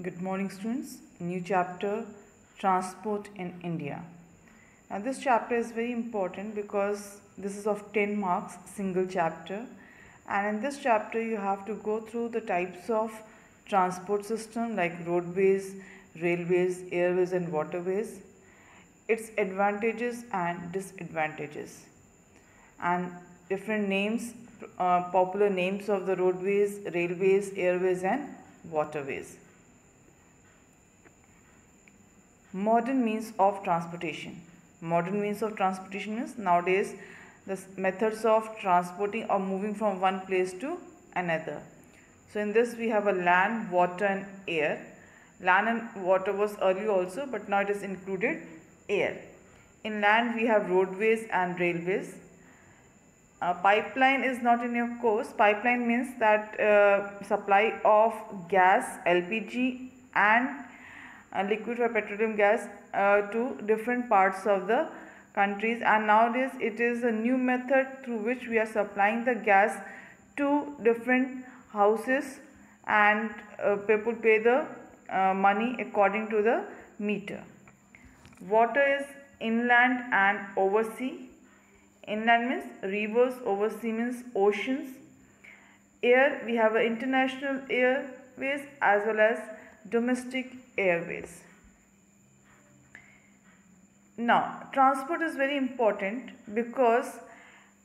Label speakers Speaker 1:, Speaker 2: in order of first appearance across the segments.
Speaker 1: Good morning, students. New chapter Transport in India. Now, this chapter is very important because this is of 10 marks, single chapter. And in this chapter, you have to go through the types of transport system like roadways, railways, airways, and waterways, its advantages and disadvantages, and different names, uh, popular names of the roadways, railways, airways, and waterways. Modern means of transportation. Modern means of transportation means nowadays the methods of transporting or moving from one place to another. So in this we have a land, water and air. Land and water was earlier also but now it is included air. In land we have roadways and railways. Uh, pipeline is not in your course. Pipeline means that uh, supply of gas, LPG and uh, liquefied petroleum gas uh, to different parts of the countries and nowadays it is a new method through which we are supplying the gas to different houses and uh, people pay the uh, money according to the meter. Water is inland and oversea. Inland means rivers, oversea means oceans. Air, we have international airways as well as domestic airways. Now, transport is very important because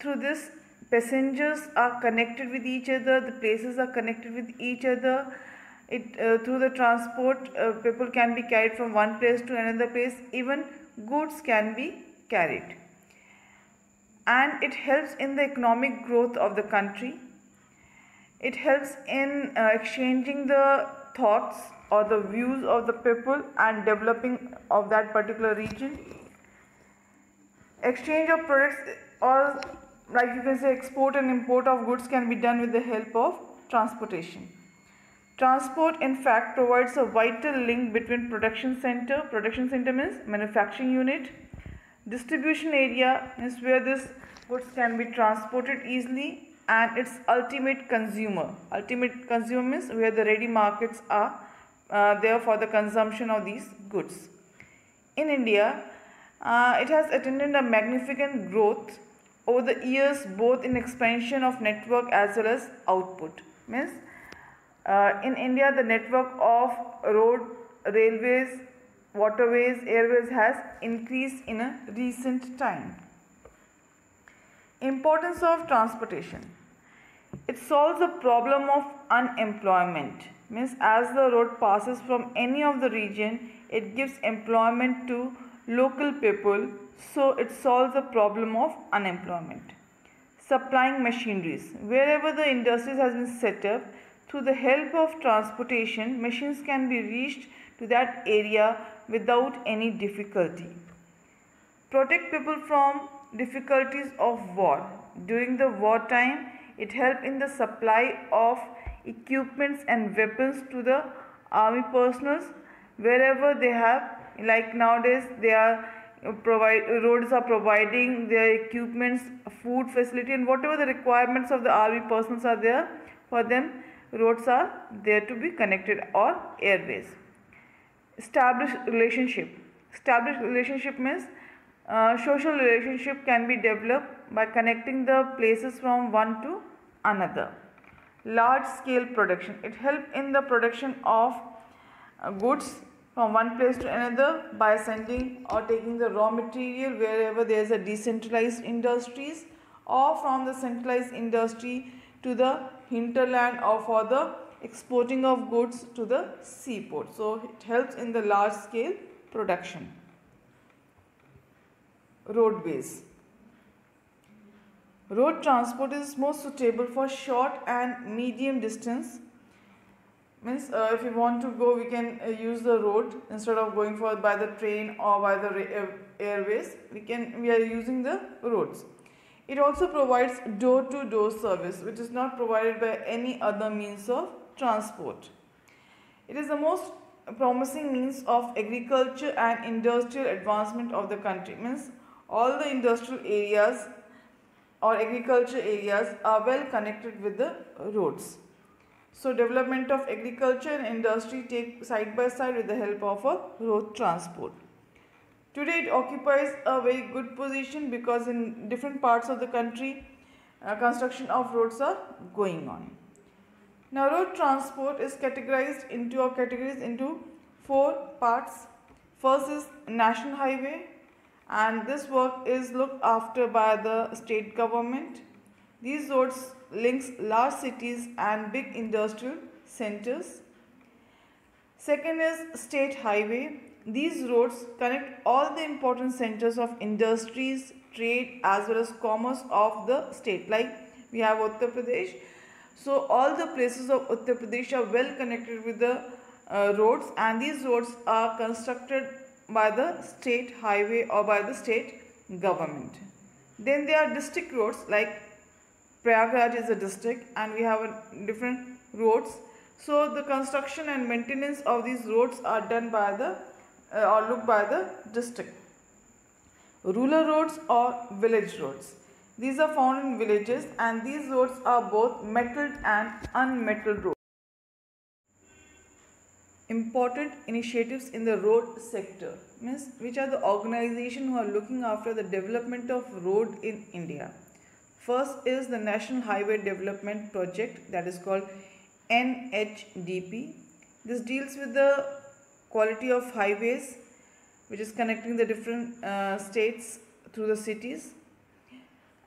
Speaker 1: through this passengers are connected with each other, the places are connected with each other. It uh, through the transport, uh, people can be carried from one place to another place. Even goods can be carried, and it helps in the economic growth of the country. It helps in uh, exchanging the thoughts or the views of the people and developing of that particular region. Exchange of products or like you can say export and import of goods can be done with the help of transportation. Transport in fact provides a vital link between production center, production center means manufacturing unit, distribution area is where this goods can be transported easily and its ultimate consumer. Ultimate consumer means where the ready markets are uh, there for the consumption of these goods. In India, uh, it has attained a magnificent growth over the years both in expansion of network as well as output. Means uh, in India the network of road, railways, waterways, airways has increased in a recent time. Importance of transportation. It solves the problem of unemployment. Means as the road passes from any of the region, it gives employment to local people, so it solves the problem of unemployment. Supplying machineries. Wherever the industries has been set up, through the help of transportation, machines can be reached to that area without any difficulty. Protect people from difficulties of war. During the wartime, it helped in the supply of equipments and weapons to the army personnel wherever they have. Like nowadays they are uh, provide roads are providing their equipments food facility and whatever the requirements of the army personnel are there for them roads are there to be connected or airways. Establish relationship. Establish relationship means uh, social relationship can be developed by connecting the places from one to another large scale production. It help in the production of uh, goods from one place to another by sending or taking the raw material wherever there is a decentralized industries or from the centralized industry to the hinterland or for the exporting of goods to the seaport. So it helps in the large scale production. Roadways road transport is most suitable for short and medium distance. Means uh, if we want to go we can uh, use the road instead of going for by the train or by the uh, airways. We can we are using the roads. It also provides door to door service which is not provided by any other means of transport. It is the most promising means of agriculture and industrial advancement of the country. Means all the industrial areas or agriculture areas are well connected with the roads So development of agriculture and industry take side by side with the help of a road transport. Today it occupies a very good position because in different parts of the country uh, construction of roads are going on. Now road transport is categorized into or categories into four parts. First is national highway and this work is looked after by the state government. These roads links large cities and big industrial centers. Second is state highway. These roads connect all the important centers of industries, trade as well as commerce of the state. Like we have Uttar Pradesh. So all the places of Uttar Pradesh are well connected with the uh, roads and these roads are constructed by the state highway or by the state government. Then there are district roads like Prayagraj is a district and we have different roads. So the construction and maintenance of these roads are done by the uh, or looked by the district. Rural roads or village roads. These are found in villages and these roads are both metalled and unmetalled roads. Important initiatives in the road sector means which are the organization who are looking after the development of road in India. First is the National Highway Development Project that is called NHDP. This deals with the quality of highways which is connecting the different uh, states through the cities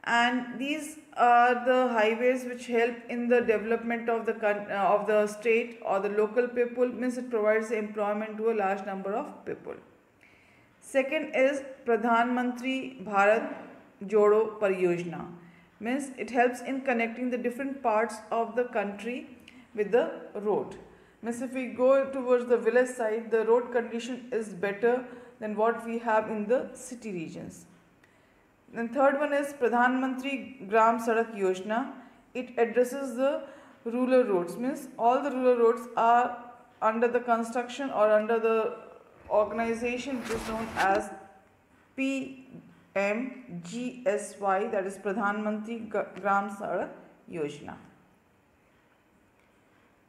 Speaker 1: and these are the highways which help in the development of the uh, of the state or the local people means it provides employment to a large number of people. Second is pradhan mantri bharat jodo pariyojana means it helps in connecting the different parts of the country with the road. Means if we go towards the village side the road condition is better than what we have in the city regions then third one is pradhan mantri gram sadak yojana it addresses the rural roads means all the rural roads are under the construction or under the organization which is known as PMGSY, that is Pradhan Mantri Gram Sadak Yojana.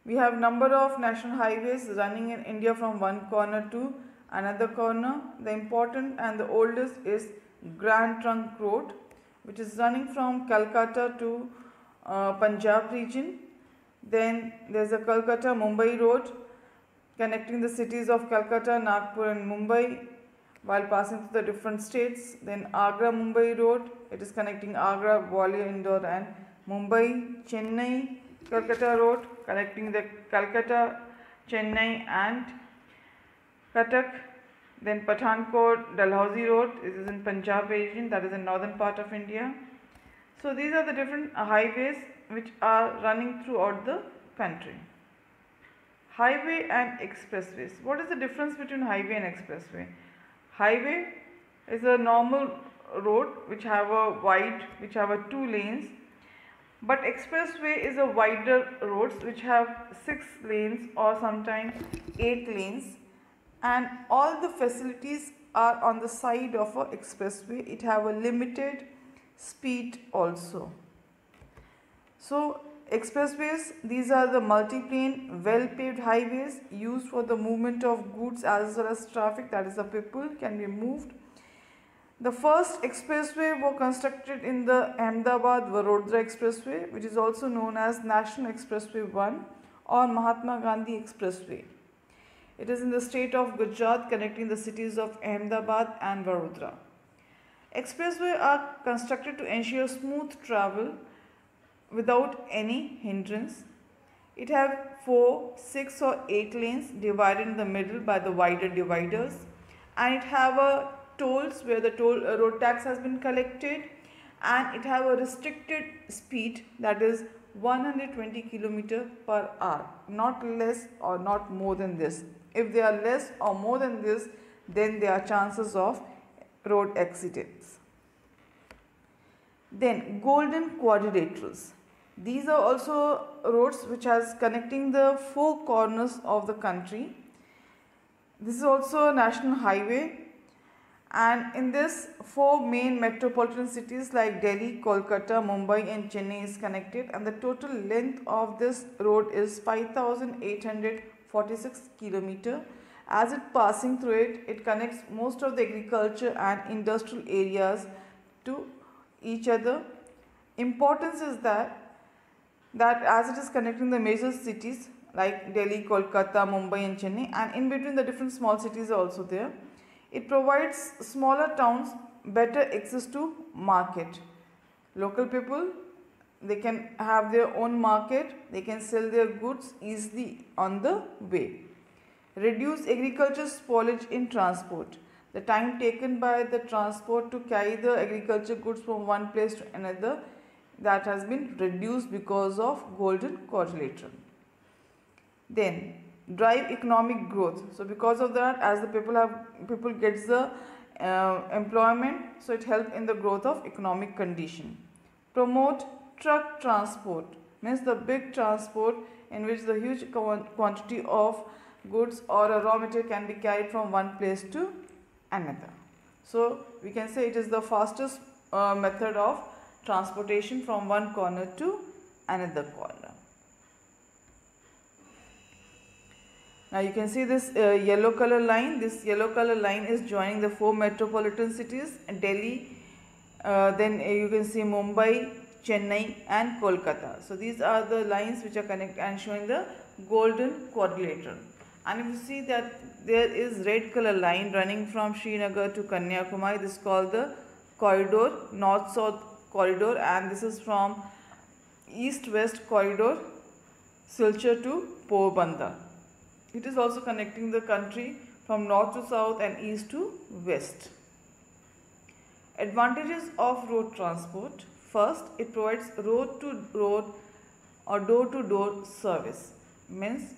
Speaker 1: We have number of national highways running in India from one corner to another corner. The important and the oldest is Grand Trunk Road which is running from Calcutta to uh, Punjab region. Then there is a Calcutta Mumbai Road connecting the cities of Calcutta, Nagpur and Mumbai while passing through the different states. Then Agra Mumbai Road, it is connecting Agra, Gwalior, Indore and Mumbai, Chennai, Calcutta Road, connecting the Calcutta, Chennai and Cuttack. Then Pathankot, Dalhousie Road, this is in Punjab region, that is in northern part of India. So these are the different highways which are running throughout the country. Highway and expressways. What is the difference between highway and expressway? highway is a normal road which have a wide which have a two lanes but expressway is a wider roads which have six lanes or sometimes eight lanes and all the facilities are on the side of a expressway it have a limited speed also so Expressways, these are the multi-plane, well-paved highways used for the movement of goods as well as traffic, that is the people can be moved. The first expressway were constructed in the ahmedabad Vadodara Expressway, which is also known as National Expressway 1 or Mahatma Gandhi Expressway. It is in the state of Gujarat connecting the cities of Ahmedabad and Vadodara. Expressways are constructed to ensure smooth travel without any hindrance. It have 4, 6 or 8 lanes divided in the middle by the wider dividers and it have a tolls where the toll uh, road tax has been collected and it have a restricted speed that is 120 kilometer per hour not less or not more than this if they are less or more than this then there are chances of road accidents. Then golden quadrilaterals. These are also roads which has connecting the four corners of the country. This is also a national highway. And in this four main metropolitan cities like Delhi, Kolkata, Mumbai and Chennai is connected. And the total length of this road is 5846 kilometer. As it passing through it, it connects most of the agriculture and industrial areas to each other. Importance is that that as it is connecting the major cities like Delhi, Kolkata, Mumbai and Chennai and in between the different small cities are also there it provides smaller towns better access to market. Local people they can have their own market, they can sell their goods easily on the way. Reduce agriculture spoilage in transport. The time taken by the transport to carry the agriculture goods from one place to another that has been reduced because of golden quadrilateral. Then drive economic growth so because of that as the people have people gets the uh, employment so it helps in the growth of economic condition promote truck transport means the big transport in which the huge quantity of goods or a raw material can be carried from one place to another so we can say it is the fastest uh, method of transportation from one corner to another corner Now you can see this uh, yellow color line. This yellow color line is joining the four metropolitan cities Delhi, uh, then uh, you can see Mumbai, Chennai and Kolkata. So these are the lines which are connected and showing the golden quadrilateral. And if you see that there is red color line running from Srinagar to Kanyakumari, this is called the corridor, north-south corridor and this is from east-west corridor, Silchar to Porbandar. It is also connecting the country from north to south and east to west. Advantages of road transport. First, it provides road to road or door to door service. Means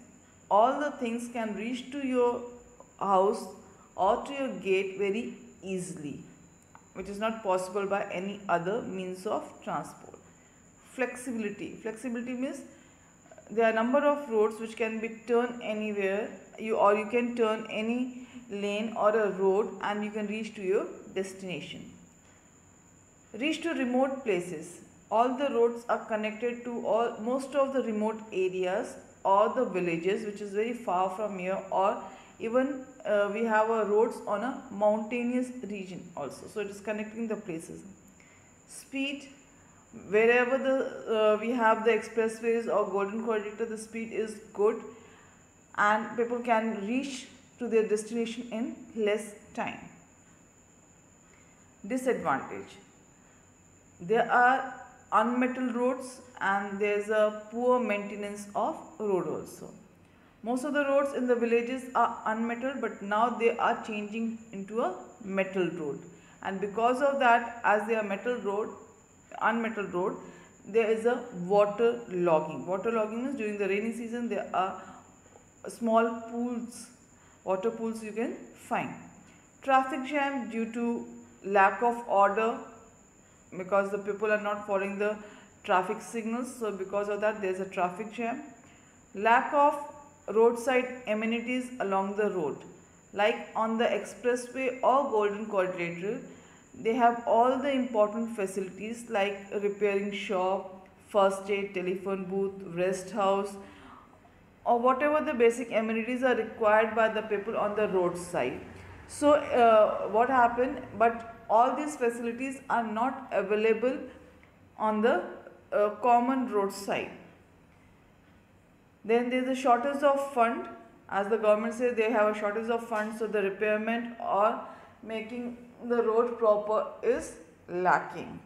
Speaker 1: all the things can reach to your house or to your gate very easily which is not possible by any other means of transport. Flexibility. Flexibility means there are number of roads which can be turned anywhere you or you can turn any lane or a road and you can reach to your destination reach to remote places. All the roads are connected to all most of the remote areas or the villages which is very far from here or even uh, we have roads on a mountainous region also. So it is connecting the places. Speed wherever the uh, we have the expressways or golden quadrilateral the speed is good and people can reach to their destination in less time. Disadvantage there are unmetal roads and there is a poor maintenance of road also. Most of the roads in the villages are unmetal but now they are changing into a metal road. And because of that as they are metal road unmetal road there is a water logging. Water logging means during the rainy season there are small pools water pools you can find. Traffic jam due to lack of order because the people are not following the traffic signals so because of that there is a traffic jam. Lack of roadside amenities along the road. Like on the expressway or golden quadrilateral they have all the important facilities like repairing shop, first aid, telephone booth, rest house or whatever the basic amenities are required by the people on the roadside. So uh, what happened? But all these facilities are not available on the uh, common roadside. Then there is a shortage of fund as the government says they have a shortage of funds so the repairment or making the road proper is lacking.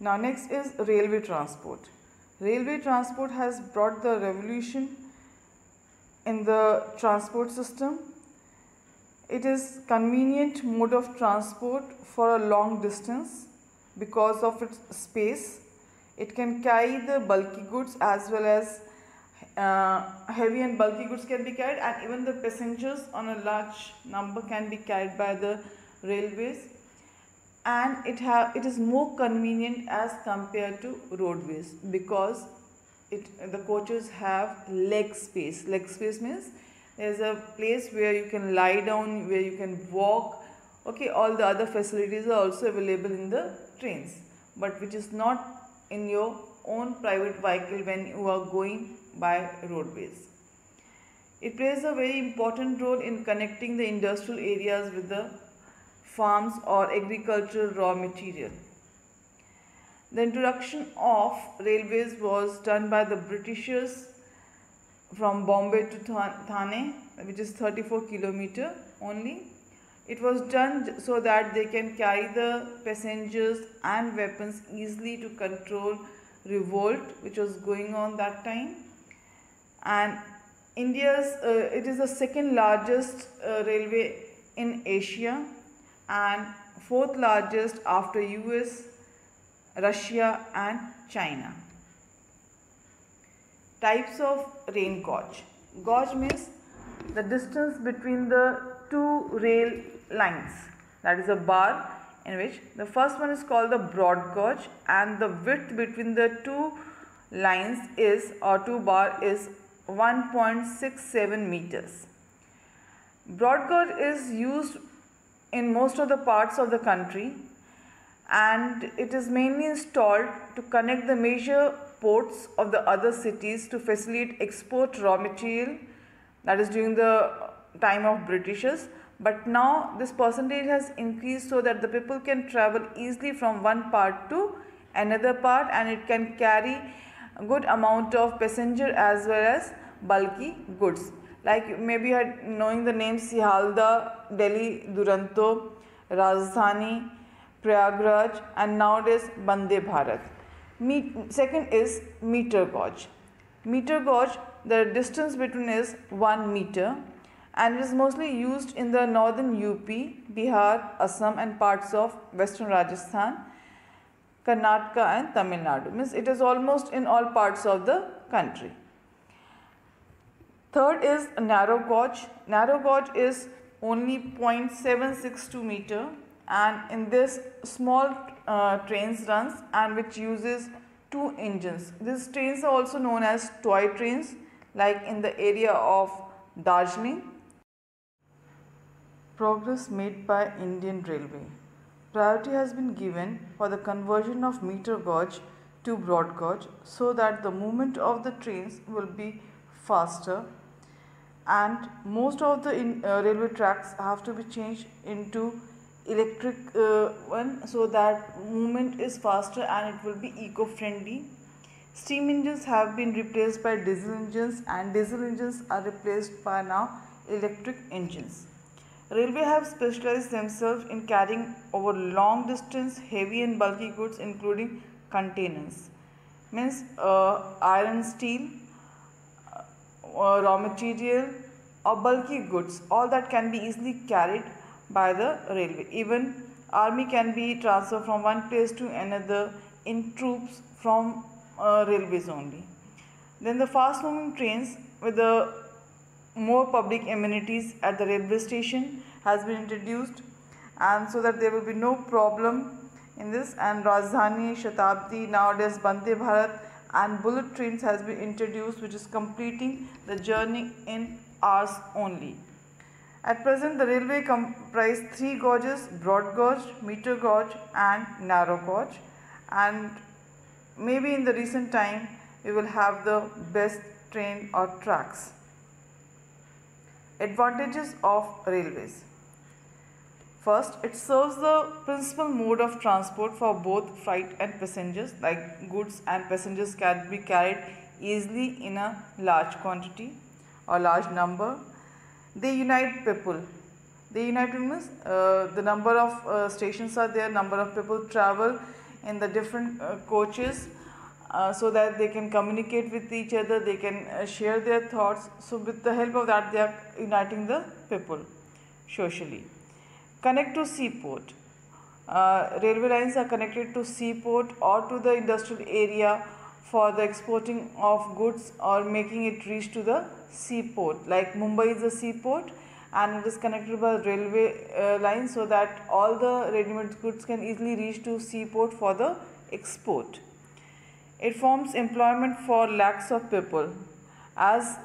Speaker 1: Now next is railway transport. Railway transport has brought the revolution in the transport system. It is convenient mode of transport for a long distance because of its space. It can carry the bulky goods as well as uh, heavy and bulky goods can be carried and even the passengers on a large number can be carried by the railways and it have it is more convenient as compared to roadways because it the coaches have leg space leg space means there's a place where you can lie down where you can walk okay all the other facilities are also available in the trains but which is not in your own private vehicle when you are going by roadways it plays a very important role in connecting the industrial areas with the farms or agricultural raw material. The introduction of railways was done by the Britishers from Bombay to Thane, which is 34 kilometer only. It was done so that they can carry the passengers and weapons easily to control revolt which was going on that time and India's, uh, it is the second largest uh, railway in Asia and fourth largest after US, Russia and China. Types of rail gauge. Gauge means the distance between the two rail lines that is a bar in which the first one is called the broad gauge and the width between the two lines is or two bar is 1.67 meters. Broad gauge is used in most of the parts of the country and it is mainly installed to connect the major ports of the other cities to facilitate export raw material that is during the time of Britishers but now this percentage has increased so that the people can travel easily from one part to another part and it can carry a good amount of passenger as well as bulky goods like maybe knowing the names Sealdah, Delhi, Duronto, Rajdhani, Prayagraj and nowadays Bande Bharat. Second is meter gauge. Meter gauge the distance between is 1 meter and it is mostly used in the northern UP, Bihar, Assam and parts of western Rajasthan, Karnataka and Tamil Nadu. Means it is almost in all parts of the country. Third is narrow gauge. Narrow gauge is only 0.762 meter and in this small uh, trains runs and which uses two engines. These trains are also known as toy trains like in the area of Darjeeling. Progress made by Indian Railway. Priority has been given for the conversion of meter gauge to broad gauge so that the movement of the trains will be faster and most of the in, uh, railway tracks have to be changed into electric uh, one so that movement is faster and it will be eco-friendly. Steam engines have been replaced by diesel engines and diesel engines are replaced by now electric engines. Railway have specialized themselves in carrying over long distance heavy and bulky goods including containers. Means uh, iron steel uh, raw material or bulky goods all that can be easily carried by the railway. Even army can be transferred from one place to another in troops from uh, railways only. Then the fast moving trains with the more public amenities at the railway station has been introduced and so that there will be no problem in this. And Rajdhani, Shatabdi, nowadays Bande Bharat and bullet trains has been introduced which is completing the journey in hours only. At present the railway comprise three gauges broad gauge, meter gauge and narrow gauge and maybe in the recent time we will have the best train or tracks. Advantages of railways. First, it serves the principal mode of transport for both freight and passengers like goods and passengers can be carried easily in a large quantity or large number. They unite people. They unite means uh, the number of uh, stations are there, number of people travel in the different uh, coaches uh, so that they can communicate with each other, they can uh, share their thoughts. So with the help of that they are uniting the people socially. Connect to seaport. Uh, railway lines are connected to seaport or to the industrial area for the exporting of goods or making it reach to the seaport. Like Mumbai is a seaport and it is connected by railway uh, line so that all the ready-made goods can easily reach to seaport for the export. It forms employment for lakhs of people as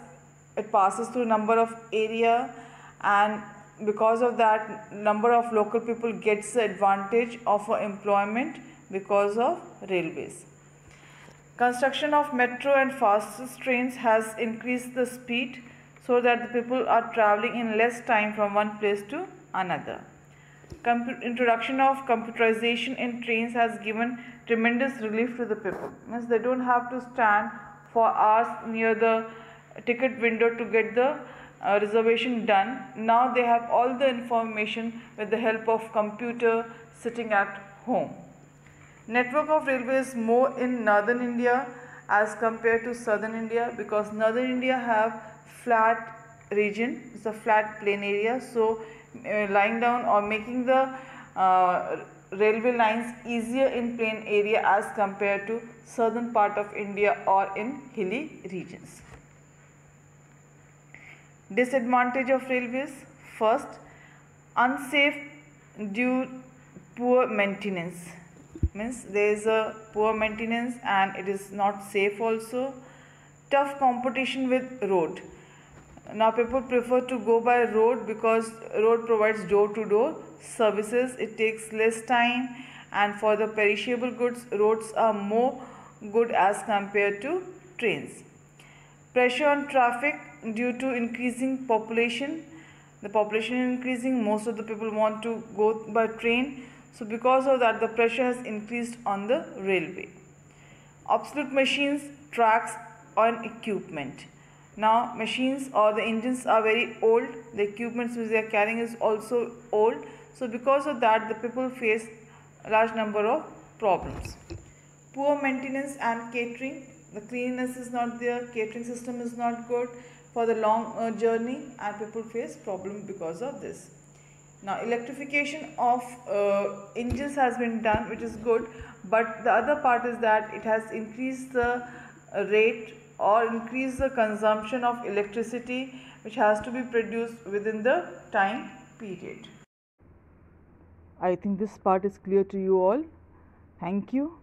Speaker 1: it passes through number of area and because of that number of local people gets the advantage of employment because of railways construction of metro and fastest trains has increased the speed so that the people are traveling in less time from one place to another Compu introduction of computerization in trains has given tremendous relief to the people means they don't have to stand for hours near the ticket window to get the uh, reservation done. Now they have all the information with the help of computer sitting at home. Network of railways more in northern India as compared to southern India because northern India have flat region, it's a flat plain area. So uh, lying down or making the uh, railway lines easier in plain area as compared to southern part of India or in hilly regions. Disadvantage of railways first unsafe due poor maintenance means there is a poor maintenance and it is not safe also. Tough competition with road. Now people prefer to go by road because road provides door to door services. It takes less time and for the perishable goods roads are more good as compared to trains. Pressure on traffic due to increasing population. The population increasing. Most of the people want to go by train so because of that the pressure has increased on the railway. Obsolete machines tracks and equipment. Now machines or the engines are very old. The equipment which they are carrying is also old. So because of that the people face a large number of problems. Poor maintenance and catering. The cleanliness is not there. Catering system is not good for the long uh, journey and people face problem because of this. Now electrification of uh, engines has been done which is good but the other part is that it has increased the uh, rate or increased the consumption of electricity which has to be produced within the time period. I think this part is clear to you all. Thank you.